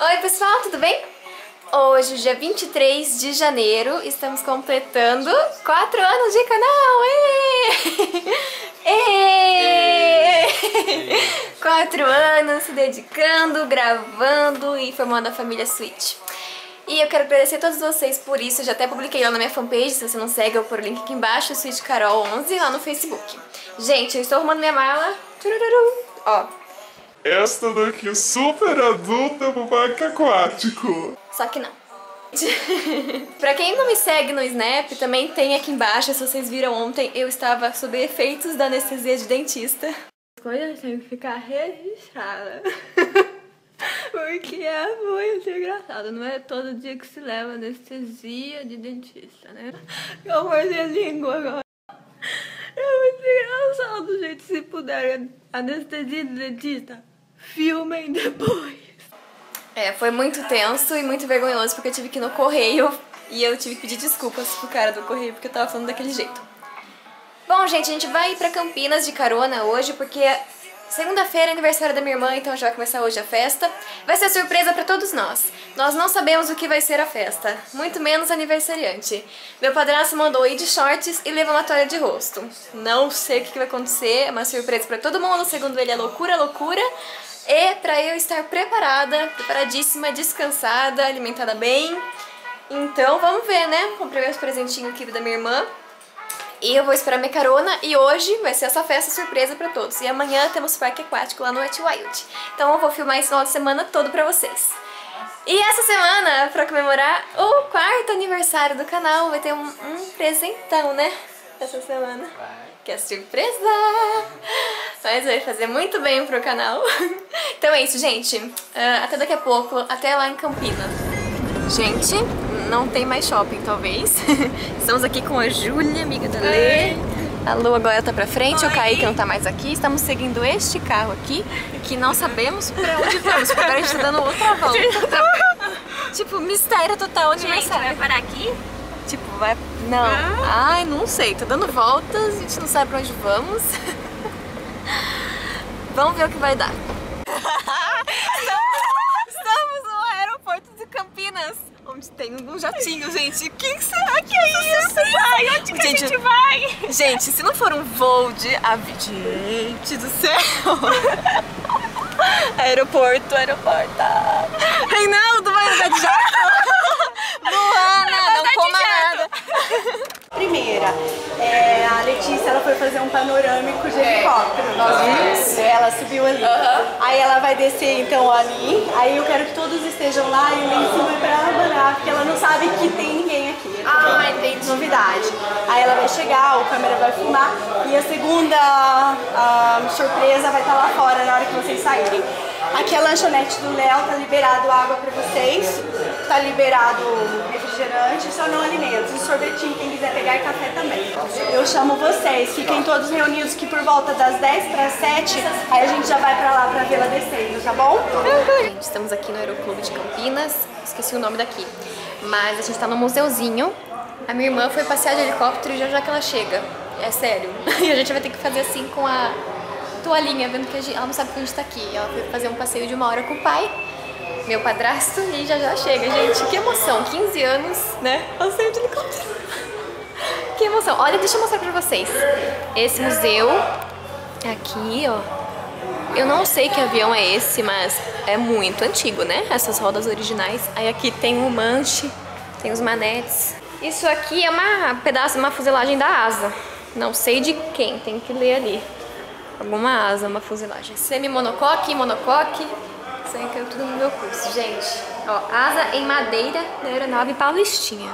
Oi pessoal, tudo bem? Hoje, dia 23 de janeiro, estamos completando 4 anos de canal! Êêêê! 4 anos se dedicando, gravando e formando a família Switch. E eu quero agradecer a todos vocês por isso, eu já até publiquei lá na minha fanpage, se você não segue, eu vou pôr o link aqui embaixo, Switch Carol 11 lá no Facebook. Gente, eu estou arrumando minha mala, ó, Esta daqui é super adulta pro parque aquático. Só que não. pra quem não me segue no Snap, também tem aqui embaixo, se vocês viram ontem, eu estava sob efeitos da anestesia de dentista. As coisas têm que ficar registradas. Porque é muito engraçado, não é todo dia que se leva anestesia de dentista, né? Eu mordi a língua agora. É muito engraçado, gente. Se puderem anestesia de dentista, filmem depois. É, foi muito tenso e muito vergonhoso porque eu tive que ir no correio e eu tive que pedir desculpas pro cara do correio porque eu tava falando daquele jeito. Bom, gente, a gente vai ir pra Campinas de carona hoje porque segunda-feira é aniversário da minha irmã, então já vai começar hoje a festa. Vai ser surpresa pra todos nós. Nós não sabemos o que vai ser a festa, muito menos aniversariante. Meu padrasto mandou ir de shorts e levar uma toalha de rosto. Não sei o que vai acontecer, é uma surpresa pra todo mundo, segundo ele é loucura, loucura. E pra eu estar preparada, preparadíssima, descansada, alimentada bem. Então vamos ver, né? Comprei meus presentinhos aqui da minha irmã. E eu vou esperar minha carona e hoje vai ser essa festa surpresa pra todos. E amanhã temos parque aquático lá no Wet Wild. Então eu vou filmar esse final de semana todo pra vocês. E essa semana, pra comemorar o quarto aniversário do canal, vai ter um, um presentão, né? Essa semana. Que é surpresa! Mas vai fazer muito bem pro canal. Então é isso, gente. Ah, até daqui a pouco, até lá em Campinas. Gente, não tem mais shopping, talvez. Estamos aqui com a Júlia, amiga da Lê. A Lu agora tá pra frente, o Kaique não tá mais aqui. Estamos seguindo este carro aqui, que não sabemos pra onde vamos, porque agora a gente tá dando outra volta. tipo, mistério total aniversário. vai parar aqui? Tipo, vai... Não. Ai, não sei. Tô dando voltas, a gente não sabe pra onde vamos. Vamos ver o que vai dar. Estamos no aeroporto de Campinas, onde tem um jatinho, gente. O que será que é isso? Onde que Gente, a gente vai? Gente, se não for um voo de avião... Gente do céu! aeroporto, aeroporto. Reinaldo, vai andar de jato? Luana, não fazer um panorâmico de helicóptero. Nós vimos. Ela subiu ali. Aí ela vai descer então ali. Aí eu quero que todos estejam lá e lá em cima é pra ela abanar, porque ela não sabe que tem ninguém aqui. Ah, entendi. Novidade. Aí ela vai chegar, o câmera vai filmar e a segunda ah, surpresa vai estar lá fora na hora que vocês saírem. Aqui a lanchonete do Léo, tá liberado água pra vocês, tá liberado refrigerante, só não alimentos. E sorvetinho, quem quiser pegar e café também. Eu chamo vocês, fiquem todos reunidos que por volta das 10 para 7, aí a gente já vai pra lá pra vê-la descendo, tá bom? Gente, estamos aqui no Aeroclube de Campinas, esqueci o nome daqui. Mas a gente tá no museuzinho. A minha irmã foi passear de helicóptero e já já que ela chega. É sério. E a gente vai ter que fazer assim com a toalhinha, vendo que gente, ela não sabe que a gente tá aqui. Ela foi fazer um passeio de uma hora com o pai, meu padrasto, e já já chega. Gente, que emoção. 15 anos, né? Passeio de helicóptero. Que emoção. Olha, deixa eu mostrar pra vocês. Esse museu aqui, ó. Eu não sei que avião é esse, mas é muito antigo, né? Essas rodas originais. Aí aqui tem o manche, tem os manetes. Isso aqui é uma pedaço, uma fuselagem da asa. Não sei de quem, tem que ler ali. Alguma asa, uma fuselagem. Semi-monocoque, monocoque. Isso caiu tudo no meu curso, gente. Ó, asa em madeira da aeronave paulistinha.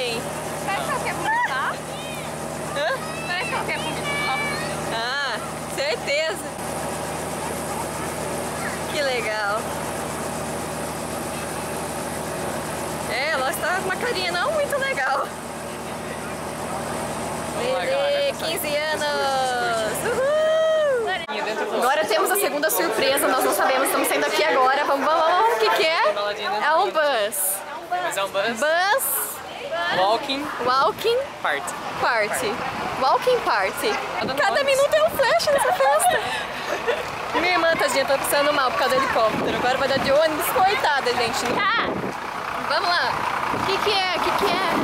bem. Parece que ela quer vomitar. Hã? Parece que ela quer vomitar. Ah, certeza. Que legal. É, ela está com uma carinha não muito legal. Lele, 15 anos. Uhul. Agora temos a segunda surpresa, nós não sabemos, estamos saindo aqui agora. Vamos, vamos, vamos, o que, que é? É um bus. Mas é um bus? Bus Walking Walking Party. Party. Walking Party. Cada minuto é um flash nessa festa. Minha irmã, tadinha, tá passando mal por causa do helicóptero. Agora vai dar de ônibus. Coitada, gente. Ah! Vamos lá. O que que é? O que que é?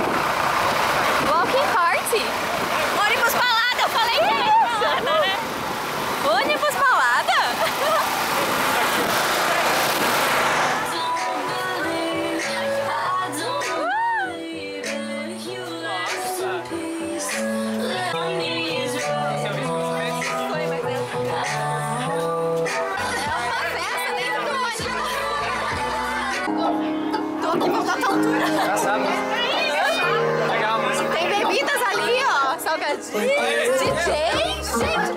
DJ? DJ?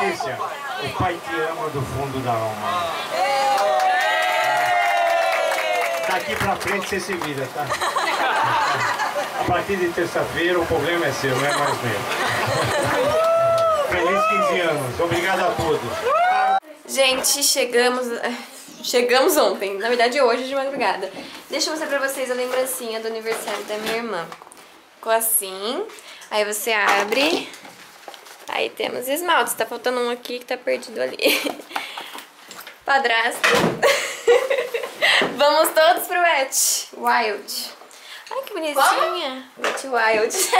Letícia, o pai te ama do fundo da alma. Daqui pra frente você se vira, tá? A partir de terça-feira o problema é seu, não é mais meu. Feliz 15 anos, obrigado a todos. Gente, chegamos. Chegamos ontem, na verdade hoje de madrugada. Deixa eu mostrar pra vocês a lembrancinha do aniversário da minha irmã. Ficou assim. Aí você abre. Aí temos esmaltes. Tá faltando um aqui que tá perdido ali. Padrasto. Vamos todos pro Wet Wild. Ai, que bonitinha. Wet Wild.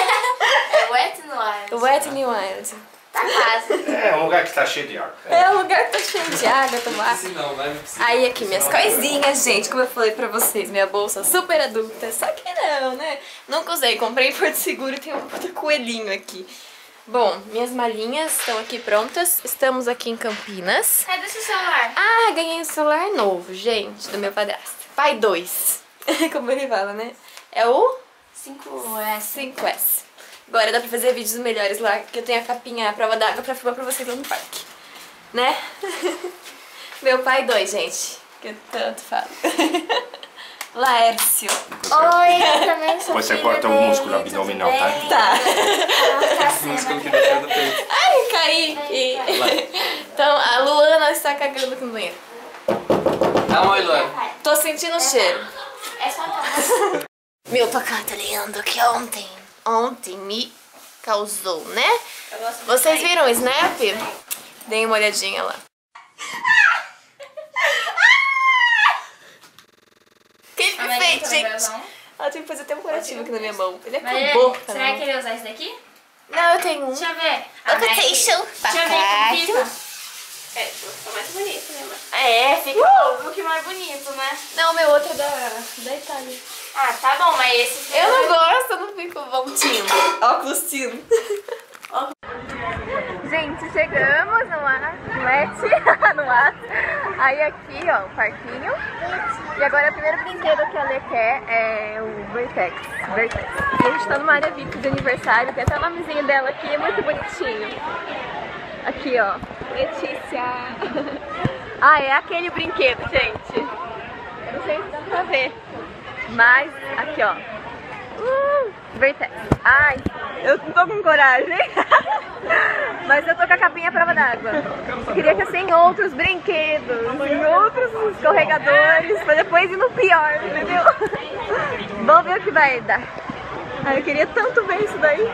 É wet no ar. Wet n Wild. Tá quase. É um lugar que está cheio de água. É um lugar que tá cheio de água, tomar. Se não, me precisar. Aí aqui, minhas coisinhas, gente, como eu falei pra vocês, minha bolsa super adulta, só que não, né? Nunca usei, comprei em Porto Seguro e tem um puta coelhinho aqui. Bom, minhas malinhas estão aqui prontas, estamos aqui em Campinas. Cadê seu celular? Ah, ganhei um celular novo, gente, do meu padrasto. Pai 2, como ele fala, né? É o 5S. 5S. Agora dá pra fazer vídeos melhores lá, que eu tenho a capinha, a prova d'água pra filmar pra vocês lá no parque. Né? Meu pai 2, gente. Que eu tanto falo. Laércio. Oi, eu também sou Você corta o músculo abdominal, tá? Tá. Tá Música que deixou no peito. Ai, caí. E- Então, a Luana está cagando aqui no banheiro. Dá um oi, Luana. Tô sentindo o cheiro. É só. Meu pacato lindo que ontem, ontem me causou, né? Vocês viram o Snap? Deem uma olhadinha lá. Que A Maria perfeito, gente. Ela tem que fazer até um curativo aqui na minha mão. Ele é Maria, com boca, será que ele usar esse daqui? Não, eu tenho um. Deixa eu ver. A Mac- at Deixa eu ver como fica. É, fica mais bonito, né, mãe? É, fica um look mais bonito, né? Não, o meu outro é da, da Itália. Ah, tá bom, mas esse... Eu não gosto, eu não fico voltinho. Óculos tino. Gente, chegamos no ar, no ar. Aí aqui, ó, o parquinho. E agora o primeiro brinquedo que a Lê quer é o Vertex. Vertex. E a gente tá numa área VIP de aniversário, tem até o nomezinho dela aqui, é muito bonitinho. Aqui, ó, Letícia. Ah, é aquele brinquedo, gente. Eu não sei se dá pra ver. Mas, aqui ó. Uh, Vertex. Ai, eu não tô com coragem. Com a capinha à prova d'água. Queria que assim outros brinquedos, outros escorregadores, pra depois ir no pior, entendeu? Vamos ver o que vai dar. Eu queria tanto ver isso daí.